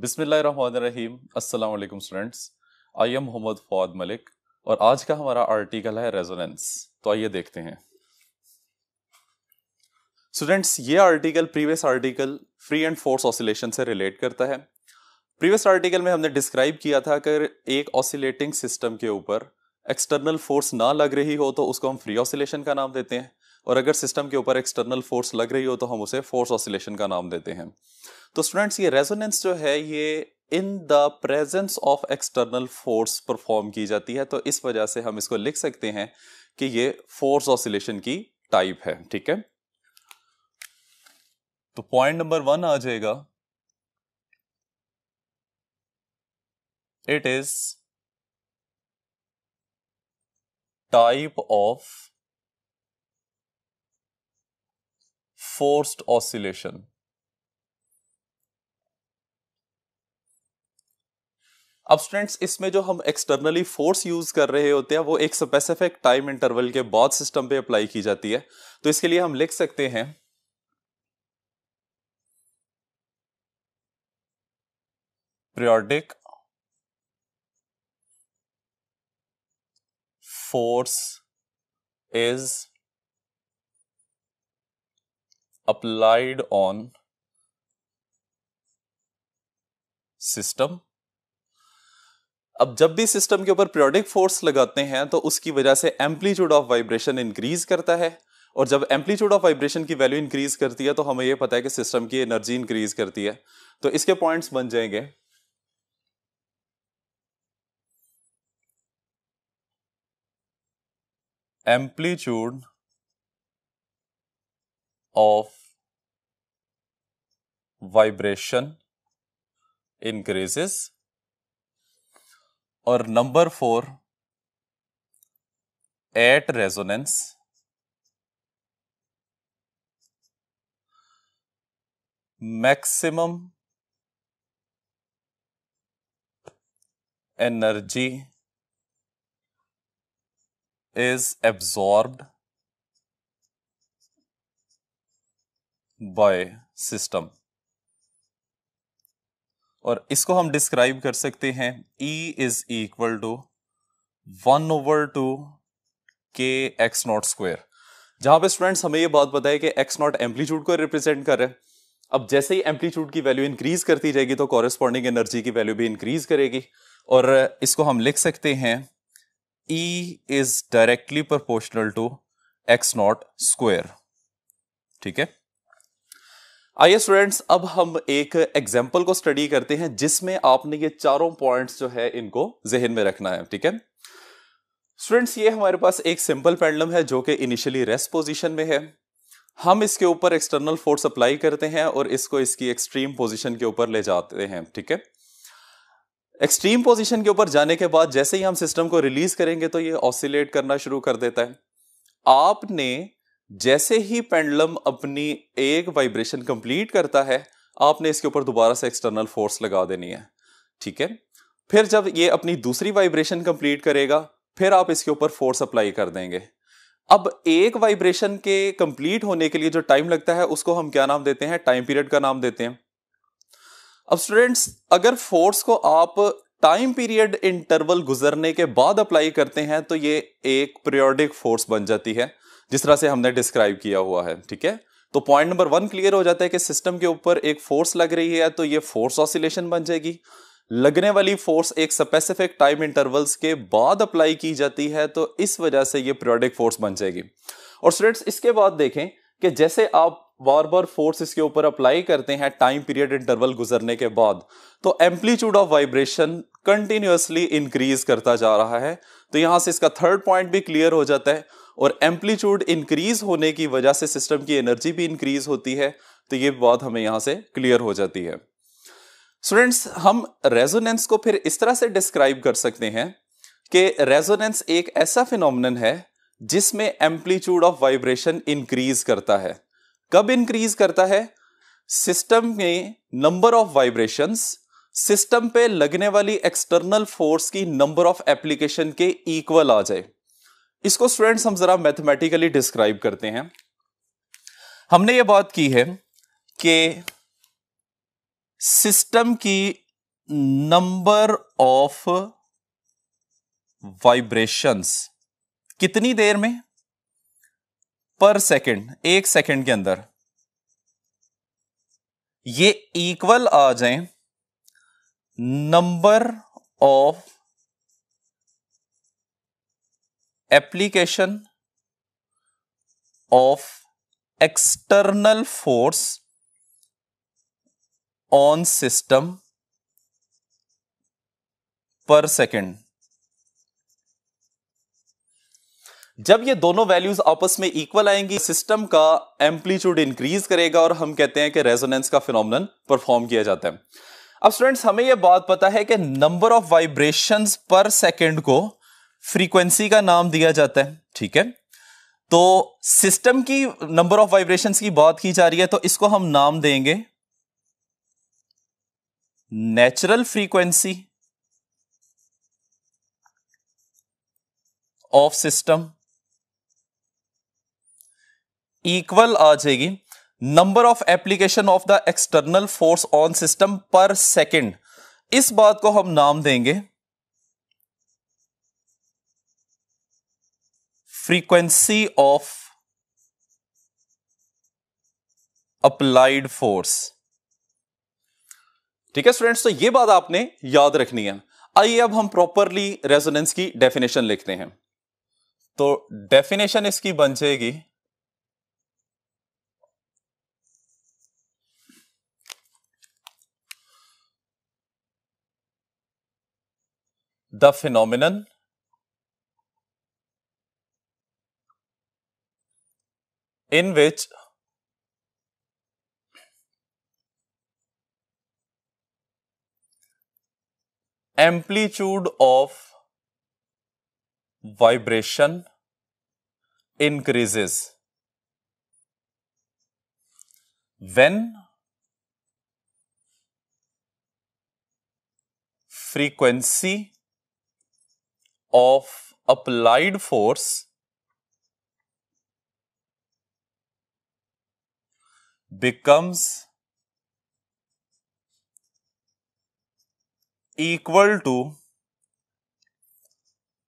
बिस्मिल्लाहिर्रहमानिर्रहीम। अस्सलाम students. I am Mohammad Fawad Malik और आज का हमारा आर्टिकल है रेजोनेंस। तो आइए देखते हैं। स्टूडेंट्स, ये article previous article free and force oscillation से रिलेट करता है। प्रीवियस आर्टिकल में हमने डिस्क्राइब किया था कि एक ऑसिलेटिंग सिस्टम के ऊपर एक्सटर्नल फोर्स ना लग रही हो तो उसको हम फ्री ऑसिलेशन का नाम देते हैं। और अगर सिस्टम के ऊपर एक्सटर्नल फोर्स लग रही हो तो हम उसे फोर्स ऑसिलेशन का नाम देते हैं। तो स्टूडेंट्स ये रेजोनेंस जो है, ये in the presence of external force perform की जाती है। तो इस वजह से हम इसको लिख सकते हैं कि ये फोर्स ऑसिलेशन की टाइप है, ठीक है? तो पॉइंट नंबर वन आ जाएगा। It is type of forced oscillation अब स्टूडेंट्स इसमें जो हम एक्सटर्नली फोर्स यूज़ कर रहे होते हैं, वो एक स्पेसिफिक टाइम इंटरवल के बाद सिस्टम पे अप्लाई की जाती है। तो इसके लिए हम लिख सकते हैं periodic force is applied on system अब जब भी सिस्टम के ऊपर पीरियोडिक फोर्स लगाते हैं तो उसकी वजह से एम्पलीट्यूड ऑफ़ वाइब्रेशन इंक्रीज करता है। और जब एम्पलीट्यूड ऑफ़ वाइब्रेशन की वैल्यू इंक्रीज करती है तो हमें यह पता है कि सिस्टम की एनर्जी इंक्रीज करती है। तो इसके पॉइंट्स बन जाएँगे। एम्पलीट्यूड ऑफ़ वाइब्रेशन इंक्रीजेस और number four at resonance. Maximum energy is absorbed by system. और इसको हम डिस्क्राइब कर सकते हैं E is equal to one over two k x naught square जहाँ पे स्टूडेंट्स हमें ये बात बताए कि एक्स नॉट एम्पलीट्यूड को रिप्रेजेंट कर रहे हैं। अब जैसे ही एम्पलीट्यूड की वैल्यू इंक्रीज करती जाएगी तो कॉरेस्पॉन्डिंग एनर्जी की वैल्यू भी इंक्रीज करेगी। और इसको हम लिख सकते हैं E is directly proportional to x naught square ठीक है? आइए स्टूडेंट्स अब हम एक एग्ज़ाम्पल को स्टडी करते हैं, जिसमें आपने ये चारों पॉइंट्स जो है इनको जहन में रखना है, ठीक है? स्टूडेंट्स ये हमारे पास एक सिंपल पेंडलम है, जो कि इनिशियली रेस्ट पोजीशन में है। हम इसके ऊपर एक्सटर्नल फोर्स अप्लाई करते हैं और इसको इसकी एक्सट्रीम पोजीशन के ऊपर ले जाते हैं, ठीक है? एक्सट्रीम पोजीशन के ऊपर जाने के बाद जैसे ही हम सिस्टम को रिलीज़ करेंगे तो ये ऑसिलेट करना शुरू कर देता है। आपने जैसे ही पेंडलम अपनी एक वाइब्रेशन कंप्लीट करता है, आपने इसके ऊपर दोबारा से एक्सटर्नल फोर्स लगा देनी है, ठीक है? फिर जब ये अपनी दूसरी वाइब्रेशन कंप्लीट करेगा, फिर आप इसके ऊपर फोर्स अप्लाई कर देंगे। अब एक वाइब्रेशन के कंप्लीट होने के लिए जो टाइम लगता है, उसको हम क्या नाम देते हैं? टाइम पीरियड का नाम देते हैं। अब स्टूडेंट्स अगर फोर्स को आप टाइम पीरियड इंटरवल गुजरने के बाद अप्लाई करते हैं तो ये एक पीरियोडिक फोर्स बन जाती है। जिस तरह से हमने डिस्क्राइब किया हुआ है, ठीक है? तो पॉइंट नंबर वन क्लियर हो जाता है कि सिस्टम के ऊपर एक फोर्स लग रही है तो ये फोर्स ऑसिलेशन बन जाएगी। लगने वाली फोर्स एक स्पेसिफिक टाइम इंटरवल्स के बाद अप्लाई की जाती है तो इस वजह से ये प्रोडिक फोर्स बन जाएगी। और स्टूडेंट्स इसके बाद देखें कि जैसे आप बार बार फोर्स इसके ऊपर अप्लाई करते हैं टाइम पीरियड इंटरवल गुजरने के बाद तो amplitude of vibration continuously increase करता जा रहा है। तो यहाँ से इसका थर्ड पॉइंट भी क्लियर हो जाता है। और एम्पलीट्यूड इंक्रीज होने की वजह से सिस्टम की एनर्जी भी इंक्रीज होती है तो ये बात हमें यहाँ से क्लियर हो जाती है। स्टूडेंट्स हम रेजोनेंस को फिर इस तरह से डिस्क्राइब कर सकते हैं कि रेजोनेंस एक ऐसा फिनोमिनन है जिसमें एम्पलीट्यूड ऑफ़ वाइब्रेशन इंक्रीज करता है। कब इंक्रीज करता है? सिस्टम में नंबर ऑफ़ वाइब्रेशंस सिस्टम पे लगने वाली एक्सटर्नल फोर्स की नंबर ऑफ़ एप्लीकेशन के इक्वल आ जाए। इसको स्टूडेंट्स हम जरा मैथमेटिकली डिस्क्राइब करते हैं। हमने ये बात की है कि सिस्टम की नंबर ऑफ़ वाइब्रेशंस कितनी देर में? पर सेकंड एक सेकंड के अंदर। ये इक्वल आ जाए number of application of external force on system per second जब ये दोनों वैल्यूज़ आपस में इक्वल आएँगी सिस्टम का एम्पलीट्यूड इंक्रीज करेगा और हम कहते हैं कि रेजोनेंस का फिनोमिनन परफॉर्म किया जाता है। अब स्टूडेंट्स हमें यह बात पता है कि number of vibrations per second को फ्रीक्वेंसी का नाम दिया जाता है, ठीक है? तो सिस्टम की नंबर ऑफ़ वाइब्रेशंस की बात की जा रही है तो इसको हम नाम देंगे natural frequency of system equal आ जाएगी number of application of the external force on system per second इस बात को हम नाम देंगे फ्रीक्वेंसी ऑफ़ अप्लाइड फोर्स ठीक है स्टूडेंट्स तो ये बात आपने याद रखनी है। आइए अब हम प्रॉपरली रेजोनेंस की डेफिनेशन लिखते हैं। तो डेफिनेशन इसकी बन जाएगी। The phenomenon in which amplitude of vibration increases. When frequency of applied force becomes equal to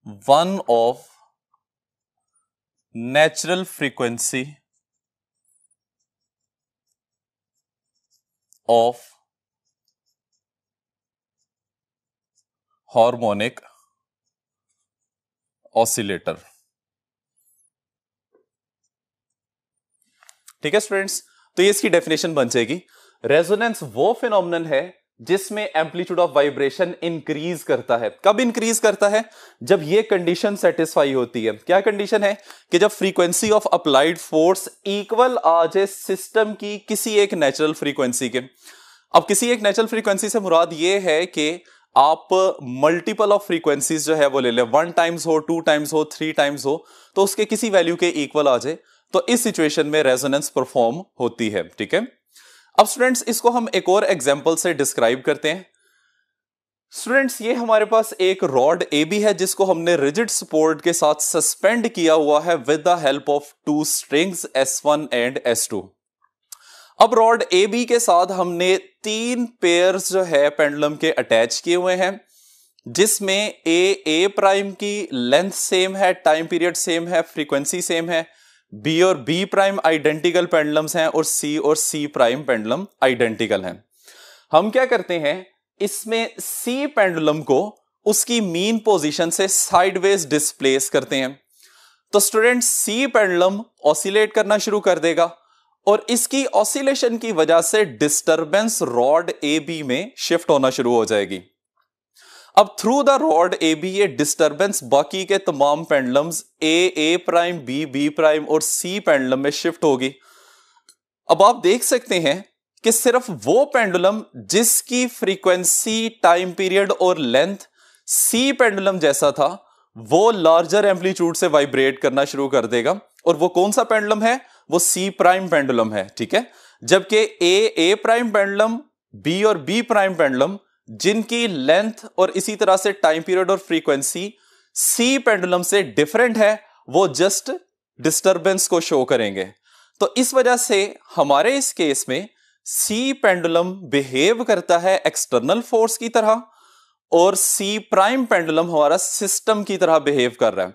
1 of natural frequency of harmonic oscillator ठीक है स्टूडेंट्स तो ये इसकी डेफिनेशन बन जाएगी। रेजोनेंस वो फिनोमिनन है जिसमें एम्पलीट्यूड ऑफ़ वाइब्रेशन इंक्रीज करता है। कब इंक्रीज करता है? जब ये कंडीशन सेटिस्फाई होती है। क्या कंडीशन है? कि जब frequency of applied force equal आ जाए सिस्टम की किसी एक नेचुरल फ्रीक्वेंसी के। अब किसी एक नेचुरल फ्रीक्वेंसी से मुराद ये है कि आप मल्टीपल ऑफ़ फ्रीक्वेंसीज जो है वो ले लें। वन टाइम्स हो टू टाइम्स हो थ्री टाइम्स हो तो उसके किसी वैल्यू के इक्वल आ जाए। तो इस सिचुएशन में रेजोनेंस परफॉर्म होती है, ठीक है? अब स्टूडेंट्स इसको हम एक और एग्ज़ाम्पल से डिस्क्राइब करते हैं। स्टूडेंट्स ये हमारे पास एक रॉड ए बी है, जिसको हमने रिजिड सपोर्ट के साथ सस्पेंड किया हुआ है with the help of two strings S one and S two अब रॉड ए बी के साथ हमने तीन पेयर्स जो है पेंडुलम के अटैच किए हुए हैं, जिसमें ए ए प्राइम की लेंथ सेम है टाइम पीरियड सेम है फ्रीक्वेंसी सेम है। बी और बी प्राइम आइडेंटिकल पेंडुलम्स हैं और सी और सी प्राइम पेंडलम आइडेंटिकल हैं। हम क्या करते हैं, इसमें सी पेंडुलम को उसकी मीन पोजीशन से साइडवेज डिस्प्लेस करते हैं। तो स्टूडेंट, सी पेंडुलम ऑसिलेट करना शुरू कर देगा और इसकी ऑसिलेशन की वजह से डिस्टरबेंस रॉड ए बी में शिफ्ट होना शुरू हो जाएगी। अब through the rod A B ये डिस्टर्बेंस बाकी के तमाम pendulums A A prime B B prime और सी पेंडलम में शिफ्ट होगी। अब आप देख सकते हैं कि सिर्फ़ वो पेंडुलम जिसकी फ्रीक्वेंसी टाइम पीरियड और लेंथ सी पेंडुलम जैसा था, वो लार्जर एम्पलीट्यूड से वाइब्रेट करना शुरू कर देगा। और वो कौन सा पेंडुलम है? वो सी प्राइम पेंडुलम है, ठीक है? जबकि A A prime pendulum B और बी प्राइम पेंडुलम जिनकी लेंथ और इसी तरह से टाइम पीरियड और फ्रीक्वेंसी सी पेंडुलम से डिफरेंट है, वो जस्ट डिस्टरबेंस को शो करेंगे। तो इस वजह से हमारे इस केस में सी पेंडुलम बिहेव करता है एक्सटर्नल फोर्स की तरह और सी प्राइम पेंडुलम हमारा सिस्टम की तरह बिहेव कर रहा है।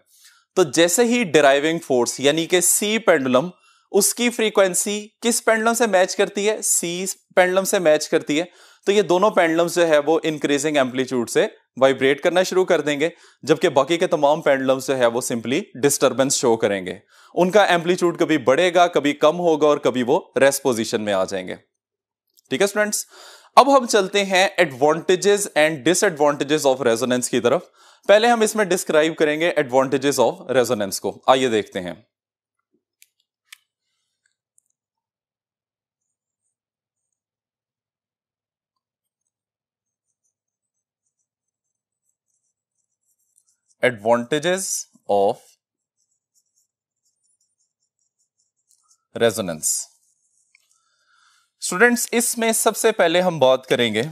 तो जैसे ही डिराइविंग फोर्स यानी कि सी पेंडुलम, उसकी फ्रीक्वेंसी किस पेंडुलम से मैच करती है? सी पेंडुलम से मैच करती है। तो ये दोनों पेंडुलम्स जो है वो इंक्रीजिंग एम्पलीट्यूड से वाइब्रेट करना शुरू कर देंगे, जबकि बाकी के तमाम पेंडुलम्स जो है वो सिंपली डिस्टरबेंस शो करेंगे। उनका एम्पलीट्यूड कभी बढ़ेगा, कभी कम होगा और कभी वो रेस्ट पोजिशन में आ जाएँगे। ठीक है स्टूडेंट्स अब हम चलते हैं advantages and disadvantages of resonance की तरफ़। पहले हम इसमें डिस्क्राइब करेंगे एडवांटेजेस ऑफ़ रेजोनेंस को। आइए देखते हैं। एडवांटेजेस ऑफ़ रेजोनेंस स्टूडेंट्स इसमें सबसे पहले हम बात करेंगे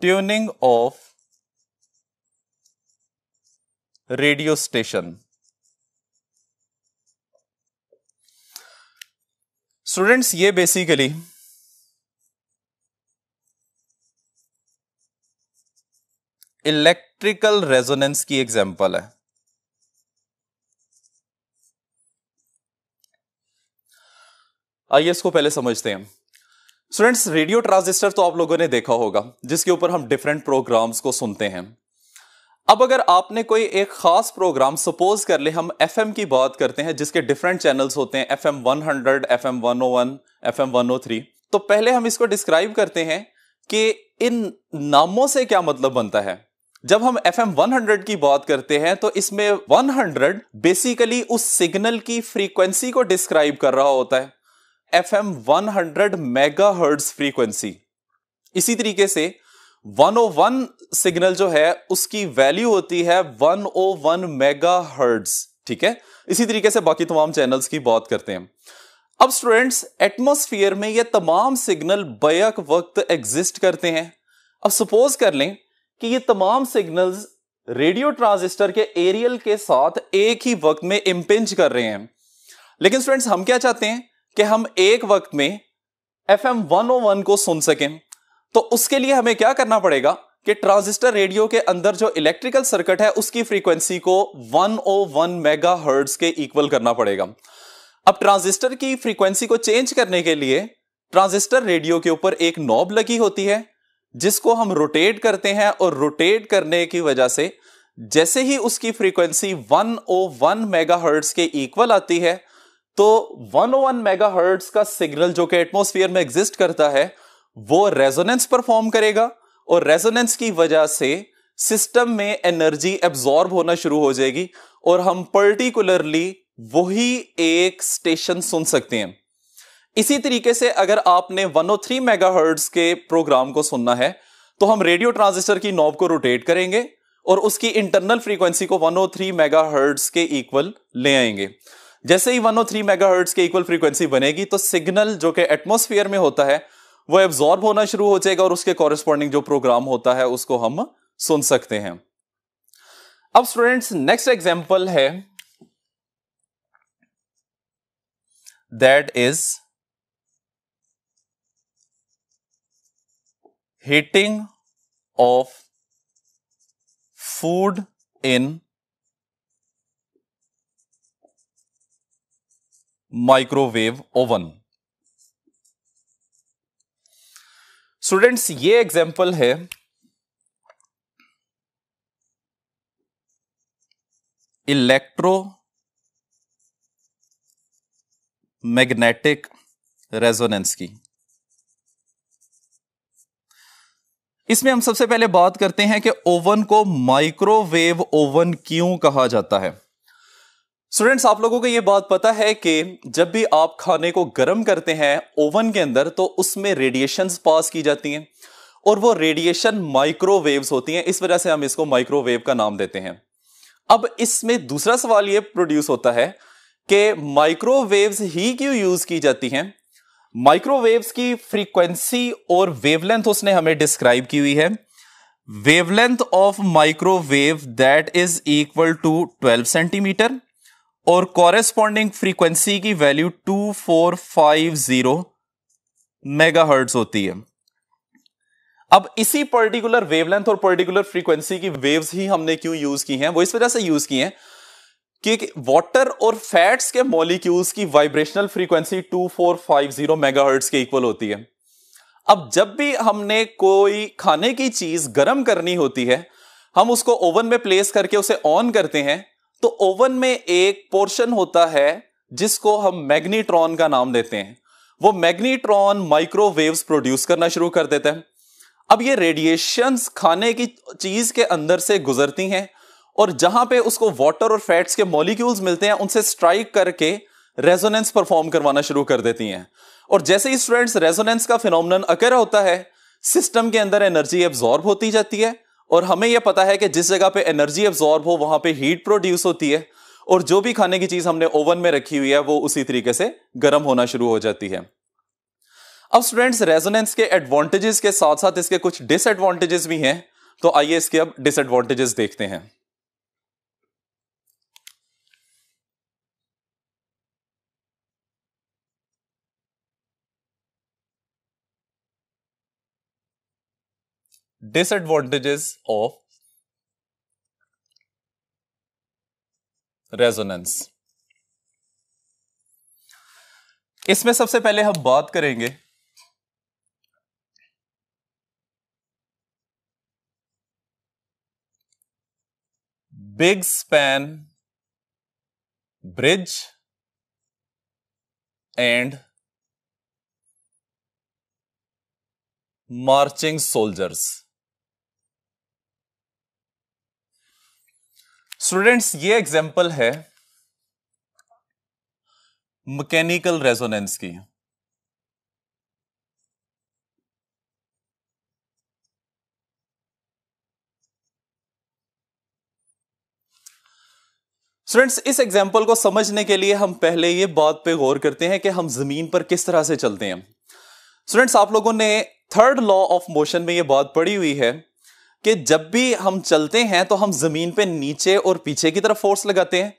tuning of radio station students ये बेसिकली इलेक्ट्रिकल रेजोनेंस की एग्जांपल है। आइए इसको पहले समझते हैं। स्टूडेंट्स रेडियो ट्रांजिस्टर तो आप लोगों ने देखा होगा, जिसके ऊपर हम डिफरेंट प्रोग्राम्स को सुनते हैं। अब अगर आपने कोई एक खास प्रोग्राम सपोज़ कर ले, हम एफएम की बात करते हैं, जिसके डिफरेंट चैनल्स होते हैं F M one hundred F M one O one F M one O three तो पहले हम इसको डिस्क्राइब करते हैं कि इन नामों से क्या मतलब बनता है। जब हम एफ़ एम वन हंड्रेड की बात करते हैं तो इसमें वन हंड्रेड बेसिकली उस सिग्नल की फ्रीक्वेंसी को डिस्क्राइब कर रहा होता है। F M one hundred megahertz frequency इसी तरीके से 101 सिग्नल जो है, उसकी वैल्यू होती है 101 मेगा हर्ट्ज ठीक है? इसी तरीके से बाकी तमाम चैनल्स की बात करते हैं। अब स्टूडेंट्स एटमोस्फियर में ये तमाम सिग्नल बैक वक्त एग्जिस्ट करते हैं। अब सपोज़ कर लें कि ये तमाम सिग्नल्स रेडियो ट्रांजिस्टर के एरियल के साथ एक ही वक्त में इम्पिंज कर रहे हैं। लेकिन स्टूडेंट्स हम क्या चाहते हैं कि हम एक वक्त में एफ़ एम वन को सुन सकें। तो उसके लिए हमें क्या करना पड़ेगा कि ट्रांजिस्टर रेडियो के अंदर जो इलेक्ट्रिकल सर्किट है, उसकी फ्रीक्वेंसी को 101 मेगा हर्ट्ज के इक्वल करना पड़ेगा। अब ट्रांजिस्टर की फ्रीक्वेंसी को चेंज करने के लिए ट्रांजिस्टर रेडियो के ऊपर एक नॉब लगी होती है। जिसको हम रोटेट करते हैं और रोटेट करने की वजह से जैसे ही उसकी फ्रीक्वेंसी 101 मेगाहर्ट्ज के इक्वल आती है तो 101 मेगाहर्ट्ज का सिग्नल जो कि एटमोस्फियर में एग्जिस्ट करता है, वो रेजोनेंस परफॉर्म करेगा और रेजोनेंस की वजह से सिस्टम में एनर्जी एब्जॉर्ब होना शुरू हो जाएगी और हम पर्टिकुलरली वही एक स्टेशन सुन सकते हैं। इसी तरीके से अगर आपने 103 मेगाहर्ट्ज के प्रोग्राम को सुनना है तो हम रेडियो ट्रांजिस्टर की नॉब को रोटेट करेंगे और उसकी इंटरनल फ्रीक्वेंसी को 103 मेगाहर्ट्ज के इक्वल ले आएँगे। जैसे ही 103 मेगाहर्ट्ज के इक्वल फ्रीक्वेंसी बनेगी तो सिग्नल जो कि एटमोस्फियर में होता है, वो एब्जॉर्ब होना शुरू हो जाएगा और उसके कॉरेस्पॉन्डिंग जो प्रोग्राम होता है, उसको हम सुन सकते हैं। अब स्टूडेंट्स नेक्स्ट एग्ज़ाम्पल है that is heating of food in microwave oven students ये एग्ज़ाम्पल है इलेक्ट्रो मैग्नेटिक रेजोनेंस की। इसमें हम सबसे पहले बात करते हैं कि ओवन को माइक्रोवेव ओवन क्यों कहा जाता है। स्टूडेंट्स आप लोगों को यह बात पता है कि जब भी आप खाने को गर्म करते हैं ओवन के अंदर तो उसमें रेडिएशंस पास की जाती हैं और वो रेडिएशन माइक्रोवेव्स होती हैं। इस वजह से हम इसको माइक्रोवेव का नाम देते हैं। अब इसमें दूसरा सवाल ये प्रोड्यूस होता है कि माइक्रोवेव्स ही क्यों यूज़ की जाती हैं? माइक्रोवेव्स की फ्रीक्वेंसी और वेवलेंथ उसने हमें डिस्क्राइब की हुई है। Wavelength of microwave that is equal to 12 centimetre और कॉरेस्पॉन्डिंग फ्रीक्वेंसी की वैल्यू 2450 मेगाहर्ट्ज होती है। अब इसी पर्टिकुलर वेवलेंथ और पर्टिकुलर फ्रीक्वेंसी की वेव्स ही हमने क्यों यूज़ की हैं, वो इस वजह से यूज़ की हैं कि वाटर और फैट्स के मॉलिक्यूल्स की वाइब्रेशनल फ्रीक्वेंसी 2450 मेगाहर्ट्ज के इक्वल होती है। अब जब भी हमने कोई खाने की चीज़ गर्म करनी होती है, हम उसको ओवन में प्लेस करके उसे ऑन करते हैं तो ओवन में एक पोर्शन होता है जिसको हम मैग्नीट्रॉन का नाम देते हैं। वो मैग्नीट्रॉन माइक्रोवेव्स प्रोड्यूस करना शुरू कर देता है। अब ये रेडिएशंस खाने की चीज़ के अंदर से गुजरती हैं और जहाँ पे उसको वाटर और फैट्स के मॉलिक्यूल्स मिलते हैं, उनसे स्ट्राइक करके रेजोनेंस परफॉर्म करवाना शुरू कर देती हैं। और जैसे ही स्टूडेंट्स रेजोनेंस का फिनोमिनन अकर होता है सिस्टम के अंदर एनर्जी एब्जॉर्ब होती जाती है और हमें यह पता है कि जिस जगह पे एनर्जी एब्जॉर्ब हो, वहाँ पे हीट प्रोड्यूस होती है और जो भी खाने की चीज़ हमने ओवन में रखी हुई है, वो उसी तरीके से गर्म होना शुरू हो जाती है। अब स्टूडेंट्स रेजोनेंस के एडवांटेजेस के साथ साथ इसके कुछ डिसएडवांटेजेस भी हैं तो आइए इसके अब डिसएडवांटेजेस देखते हैं। Disadvantages of रेजोनेंस इसमें सबसे पहले हम बात करेंगे big span bridge and marching soldiers. Students ये एग्ज़ाम्पल है मैकेनिकल रेजोनेंस की। स्टूडेंट्स इस एग्ज़ाम्पल को समझने के लिए हम पहले ये बात पे गौर करते हैं कि हम ज़मीन पर किस तरह से चलते हैं। स्टूडेंट्स आप लोगों ने थर्ड लॉ ऑफ़ मोशन में ये बात पढ़ी हुई है। कि जब भी हम चलते हैं तो हम ज़मीन पे नीचे और पीछे की तरफ़ फोर्स लगाते हैं।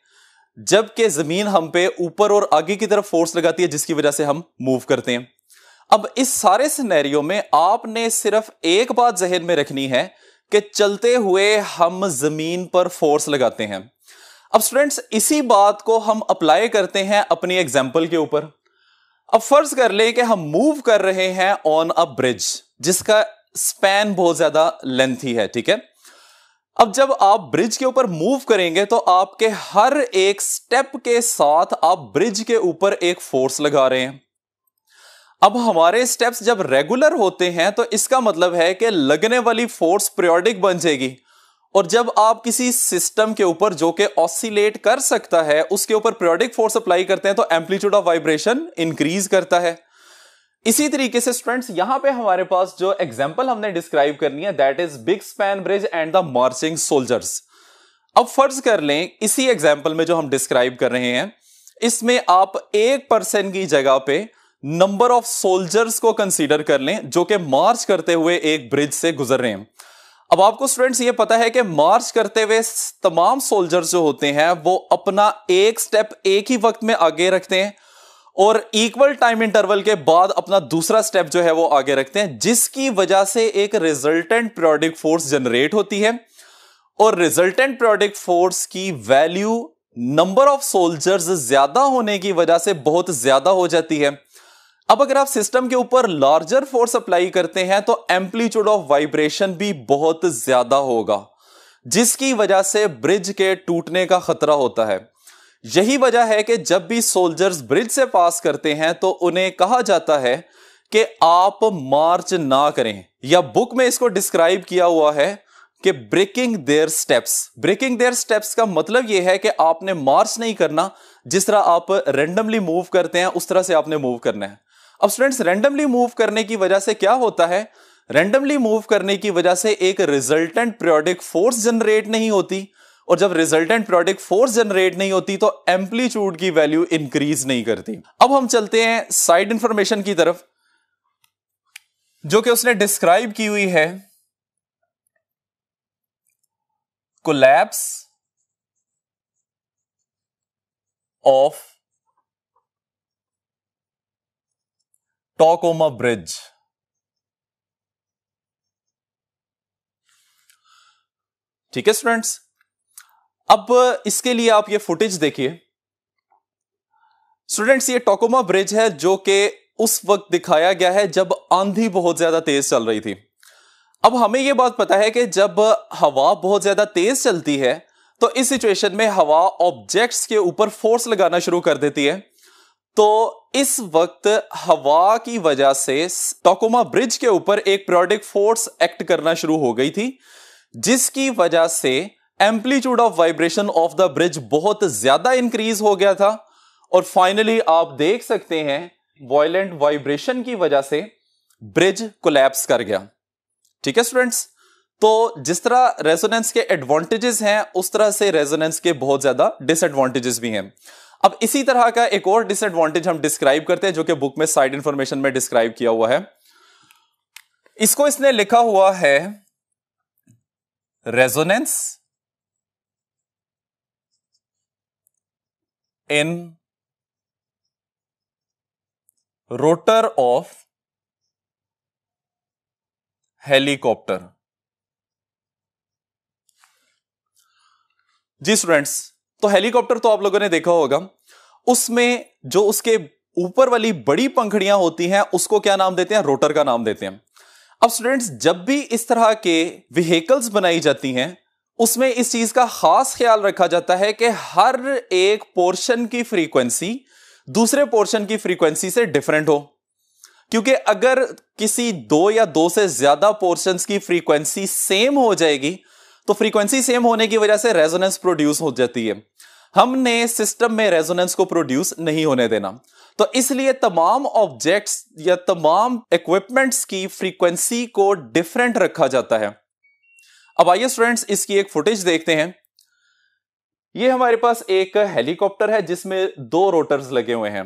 जबकि ज़मीन हम पे ऊपर और आगे की तरफ़ फोर्स लगाती है, जिसकी वजह से हम मूव करते हैं। अब इस सारे सिनेरियो में आपने सिर्फ़ एक बात जहन में रखनी है कि चलते हुए हम ज़मीन पर फोर्स लगाते हैं। अब स्टूडेंट्स इसी बात को हम अप्लाई करते हैं अपनी एग्ज़ाम्पल के ऊपर। अब फ़र्ज़ कर लें कि हम मूव कर रहे हैं ऑन अ ब्रिज जिसका स्पैन बहुत ज़्यादा लेंथी है, ठीक है? अब जब आप ब्रिज के ऊपर मूव करेंगे तो आपके हर एक स्टेप के साथ आप ब्रिज के ऊपर एक फोर्स लगा रहे हैं। अब हमारे स्टेप्स जब रेगुलर होते हैं तो इसका मतलब है कि लगने वाली फोर्स पीरियोडिक बन जाएगी। और जब आप किसी सिस्टम के ऊपर जो कि ऑसिलेट कर सकता है, उसके ऊपर पीरियोडिक फोर्स अप्लाई करते हैं तो एम्पलीट्यूड ऑफ़ वाइब्रेशन इंक्रीज करता है। इसी तरीके से स्टूडेंट्स यहाँ पे हमारे पास जो एग्जांपल हमने डिस्क्राइब करनी है that is big span bridge and the marching soldiers अब फ़र्ज़ कर लें, इसी एग्जांपल में जो हम डिस्क्राइब कर रहे हैं, इसमें आप एक परसेंट की जगह पे नंबर ऑफ़ सोल्जर्स को कंसीडर कर लें, जो कि मार्च करते हुए एक ब्रिज से गुजर रहे हैं। अब आपको स्टूडेंट्स ये पता है कि मार्च करते हुए तमाम सोल्जर्स जो होते हैं, वो अपना एक स्टेप एक ही वक्त में आगे रखते हैं। और इक्वल टाइम इंटरवल के बाद अपना दूसरा स्टेप जो है वो आगे रखते हैं, जिसकी वजह से एक रिजल्टेंट प्रोडिक फोर्स जनरेट होती है। और रिजल्टेंट प्रोडिक फोर्स की वैल्यू नंबर ऑफ़ सोल्जर्स ज़्यादा होने की वजह से बहुत ज़्यादा हो जाती है। अब अगर आप सिस्टम के ऊपर लार्जर फोर्स अप्लाई करते हैं तो एम्पलीट्यूड ऑफ़ वाइब्रेशन भी बहुत ज़्यादा होगा, जिसकी वजह से ब्रिज के टूटने का खतरा होता है। यही वजह है कि जब भी सोल्जर्स ब्रिज से पास करते हैं तो उन्हें कहा जाता है कि आप मार्च ना करें। या बुक में इसको डिस्क्राइब किया हुआ है कि breaking their steps breaking their steps का मतलब यह है कि आपने मार्च नहीं करना। जिस तरह आप रेंडमली मूव करते हैं, उस तरह से आपने मूव करना है। अब स्टूडेंट्स रेंडमली मूव करने की वजह से क्या होता है? रेंडमली मूव करने की वजह से एक रिजल्टेंट प्रियोडिक फोर्स जनरेट नहीं होती। और जब रिजल्टेंट प्रोडक्ट फोर्स जनरेट नहीं होती तो एम्पलीट्यूड की वैल्यू इंक्रीज नहीं करती। अब हम चलते हैं साइड इंफॉर्मेशन की तरफ़, जो कि उसने डिस्क्राइब की हुई है। कोलैप्स ऑफ़ टॉकोमा ब्रिज ठीक है स्टूडेंट्स अब इसके लिए आप ये फुटेज देखिए। स्टूडेंट्स ये टोकोमा ब्रिज है जो कि उस वक्त दिखाया गया है जब आंधी बहुत ज़्यादा तेज चल रही थी। अब हमें यह बात पता है कि जब हवा बहुत ज़्यादा तेज चलती है तो इस सिचुएशन में हवा ऑब्जेक्ट्स के ऊपर फोर्स लगाना शुरू कर देती है। तो इस वक्त हवा की वजह से टोकोमा ब्रिज के ऊपर एक प्रोडिक फोर्स एक्ट करना शुरू हो गई थी, जिसकी वजह से amplitude of vibration of the bridge बहुत ज़्यादा इंक्रीज हो गया था। और फाइनली आप देख सकते हैं वॉयलेंट वाइब्रेशन की वजह से ब्रिज कोलैप्स कर गया। ठीक है स्टूडेंट्स तो जिस तरह रेजोनेंस के एडवांटेजेस हैं, उस तरह से रेजोनेंस के बहुत ज़्यादा डिसएडवांटेजेस भी हैं। अब इसी तरह का एक और डिसएडवांटेज हम डिस्क्राइब करते हैं, जो कि बुक में साइड इंफॉर्मेशन में डिस्क्राइब किया हुआ है। इसको इसने लिखा हुआ है resonance in rotor of helicopter ji students तो हेलीकॉप्टर तो आप लोगों ने देखा होगा, उसमें जो उसके ऊपर वाली बड़ी पंखड़ियाँ होती हैं, उसको क्या नाम देते हैं? रोटर का नाम देते हैं। अब स्टूडेंट्स जब भी इस तरह के व्हीकल्स बनाई जाती हैं उसमें इस चीज़ का खास ख्याल रखा जाता है कि हर एक पोर्शन की फ्रीक्वेंसी दूसरे पोर्शन की फ्रीक्वेंसी से डिफरेंट हो। क्योंकि अगर किसी दो या दो से ज़्यादा पोर्शन की फ्रीक्वेंसी सेम हो जाएगी तो फ्रीक्वेंसी सेम होने की वजह से रेजोनेंस प्रोड्यूस हो जाती है। हमने सिस्टम में रेजोनेंस को प्रोड्यूस नहीं होने देना। तो इसलिए तमाम ऑब्जेक्ट्स या तमाम इक्विपमेंट्स की फ्रीक्वेंसी को डिफरेंट रखा जाता है। अब आइए स्टूडेंट्स इसकी एक फुटेज देखते हैं। ये हमारे पास एक हेलीकॉप्टर है, जिसमें दो रोटर्स लगे हुए हैं।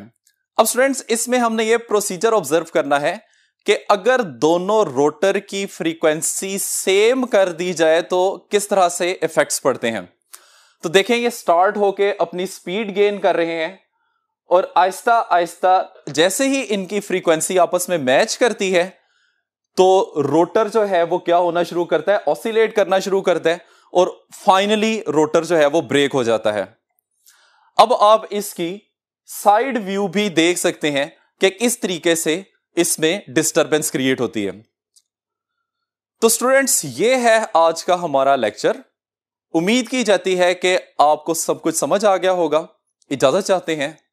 अब स्टूडेंट्स इसमें हमने ये प्रोसीजर ऑब्ज़र्व करना है कि अगर दोनों रोटर की फ्रीक्वेंसी सेम कर दी जाए तो किस तरह से इफेक्ट्स पड़ते हैं। तो देखें, ये स्टार्ट होके अपनी स्पीड गेन कर रहे हैं और आहिस्ता आहिस्ता जैसे ही इनकी फ्रीक्वेंसी आपस में मैच करती है तो रोटर जो है वो क्या होना शुरू करता है? ऑसिलेट करना शुरू करता है और फाइनली रोटर जो है वो ब्रेक हो जाता है। अब आप इसकी साइड व्यू भी देख सकते हैं कि किस तरीके से इसमें डिस्टरबेंस क्रिएट होती है। तो स्टूडेंट्स ये है आज का हमारा लेक्चर उम्मीद की जाती है कि आपको सब कुछ समझ आ गया होगा। इजाज़त चाहते हैं।